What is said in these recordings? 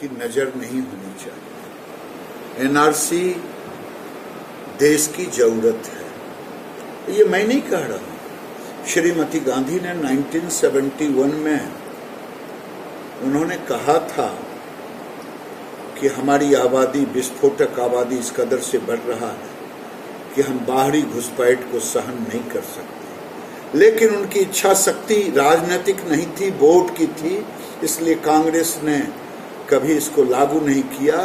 की नज़र नहीं होनी चाहिए। एनआरसी देश की ज़रूरत है। ये मैं नहीं कह रहा हूँ। श्रीमती गांधी ने 1971 में उन्होंने कहा था कि हमारी आबादी, विस्फोटक आबादी इस कदर से बढ़ रहा है कि हम बाहरी घुसपैठ को सहन नहीं कर सकते। लेकिन उनकी इच्छा शक्ति राजनीतिक नहीं थी, वोट की थी। इसलिए कांग्रेस ने कभी इसको लागू नहीं किया।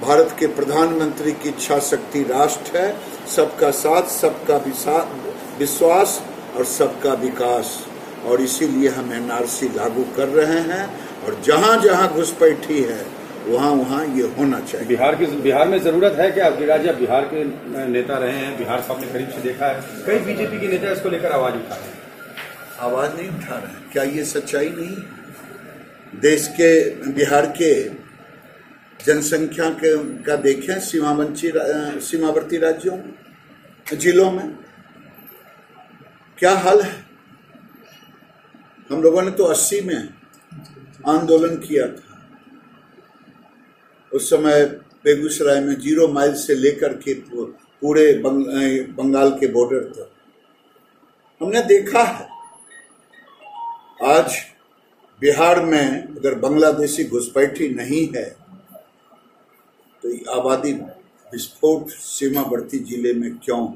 भारत के प्रधानमंत्री की इच्छा शक्ति राष्ट्र है। सबका साथ सबका विश्वास और सबका विकास। और इसीलिए हम एनआरसी लागू कर रहे हैं और जहाँ जहाँ घुसपैठी है वहाँ वहाँ ये होना चाहिए। बिहार की बिहार में ज़रूरत है क्या? गिरिराज बिहार के नेता रहे हैं बिहार को अपने करीब से देखा है। कई बीजेपी के नेता इसको लेकर आवाज़ उठा रहे हैं? आवाज़ नहीं उठा रहे क्या ये सच्चाई नहीं देश के बिहार के जनसंख्या के का देखें सीमावंची सीमावर्ती राज्यों जिलों में क्या हाल है? हम लोगों ने तो 80 में आंदोलन किया था। उस समय बेगूसराय में ज़ीरो माइल से लेकर के पूरे बंग, बंगाल के बॉर्डर तक। हमने देखा है आज बिहार में अगर बांग्लादेशी घुसपैठी नहीं है तो आबादी विस्फोट सीमावर्ती ज़िले में क्यों?